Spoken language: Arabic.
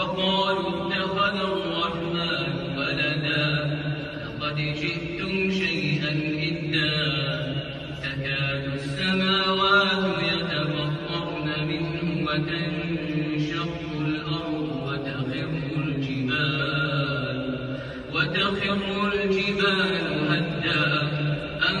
وقالوا اتخذ الرحمن ولدا لقد جئتم شيئا إدا. تكاد السماوات يتفطرن منه وتنشق الأرض وتخر الجبال وتخر الجبال هدا. أن